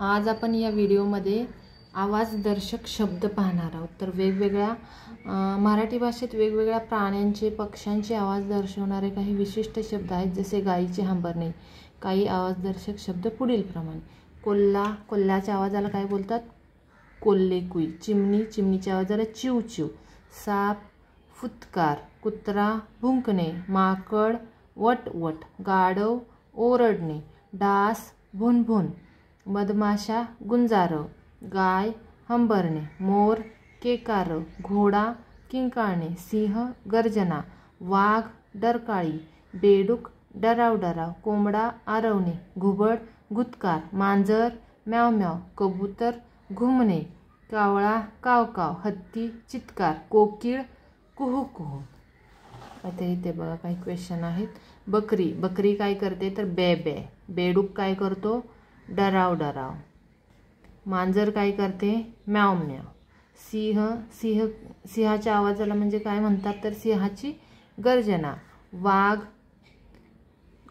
आज आपण या व्हिडिओमध्ये आवाजदर्शक शब्द पाहणार आहोत. तर वेगवेगळ्या मराठी भाषेत वेगवेगळ्या प्राण्यांचे पक्ष्यांचे आवाज दर्शवणारे काही विशिष्ट शब्द आहेत जसे गाईचे हांबरणे. काही आवाजदर्शक शब्द पुढीलप्रमाणे कोल्हा कोल्ह्याच्या आवाजाला काय बोलतात? कोल्हे कुई. चिमणी चिमणीच्या आवाजाला चिव चिव. साप फुतकार. कुत्रा भुंकणे. माकड वट वट गाढव ओरडणे. डास भुनभुन. मधमाशा गुंजारव गाय हंबरणे मोर केकार घोडा किंकाळणे सिंह गर्जना वाघ डरकाळी बेडूक डराव डराव कोंबडा आरवणे घुबड गुतकार मांजर म्याव म्याव कबूतर घुमणे कावळा कावकाव हत्ती चित्कार कोकिळ कुहू कुहू आता इथे बघा काही क्वेश्चन आहेत. बकरी बकरी काय करते? तर बे बे. बेडूक काय करतो? डराव डराव. मांजर काय करते? म्याव म्याव सिंह सिंह सिंहाच्या आवाजाला म्हणजे काय म्हणतात तर सिंहाची गर्जना. वाघ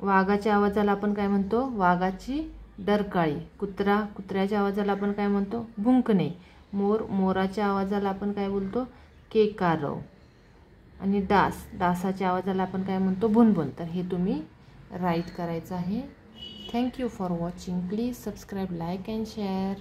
वाघाच्या आवाजाला आपण काय म्हणतो? वाघाची डरकाळी. कुत्रा कुत्र्याच्या आवाजाला आपण काय म्हणतो? भुंकणे. मोर मोराच्या आवाजाला आपण काय बोलतो? केकारव आणि डास डासाच्या आवाजाला आपण काय म्हणतो? भुनभुन. तर हे तुम्ही राईट करायचं आहे. thank you for watching. Please subscribe like and share.